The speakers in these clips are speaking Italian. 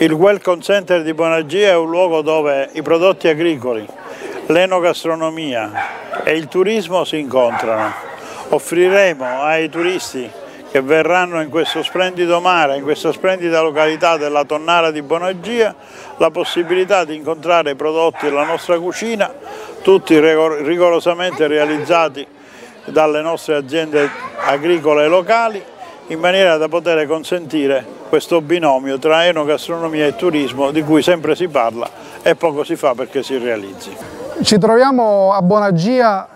Il Welcome Center di Bonagia è un luogo dove i prodotti agricoli, l'enogastronomia e il turismo si incontrano. Offriremo ai turisti che verranno in questo splendido mare, in questa splendida località della Tonnara di Bonagia, la possibilità di incontrare i prodotti della nostra cucina, tutti rigorosamente realizzati dalle nostre aziende agricole locali in maniera da poter consentire questo binomio tra enogastronomia e turismo di cui sempre si parla e poco si fa perché si realizzi. Ci troviamo a Bonagia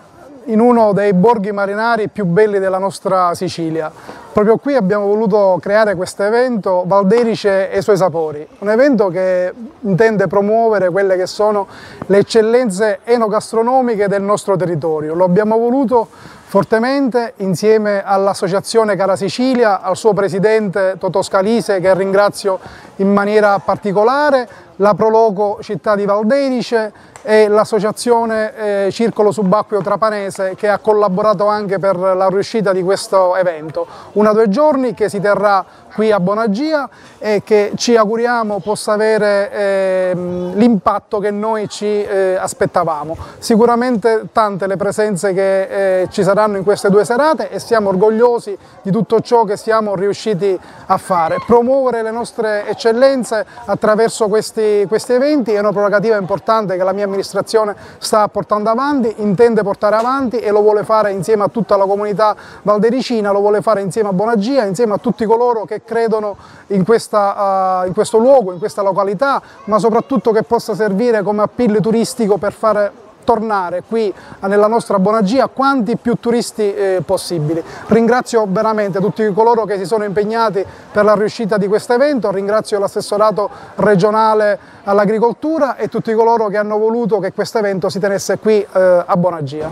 in uno dei borghi marinari più belli della nostra Sicilia. Proprio qui abbiamo voluto creare questo evento Valderice e i suoi sapori, un evento che intende promuovere quelle che sono le eccellenze enogastronomiche del nostro territorio. Lo abbiamo voluto fortemente insieme all'Associazione Cara Sicilia, al suo presidente Totò Scalise che ringrazio in maniera particolare, la Proloco Città di Valderice e l'associazione eh, Circolo Subacqueo Trapanese che ha collaborato anche per la riuscita di questo evento. Una due giorni che si terrà qui a Bonagia e che ci auguriamo possa avere eh, l'impatto che noi ci eh, aspettavamo. Sicuramente tante le presenze che eh, ci saranno in queste due serate e siamo orgogliosi di tutto ciò che siamo riusciti a fare. Promuovere le nostre eccellenze attraverso questi, questi eventi è una prerogativa importante che la mia amministrazione sta portando avanti, intende portare avanti e lo vuole fare insieme a tutta la comunità valdericina, lo vuole fare insieme a Bonagia, insieme a tutti coloro che credono in, questa, uh, in questo luogo, in questa località, ma soprattutto che possa servire come appiglio turistico per fare tornare qui nella nostra Bonagia quanti più turisti eh, possibili. Ringrazio veramente tutti coloro che si sono impegnati per la riuscita di questo evento, ringrazio l'assessorato regionale all'agricoltura e tutti coloro che hanno voluto che questo evento si tenesse qui eh, a Bonagia.